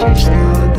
Just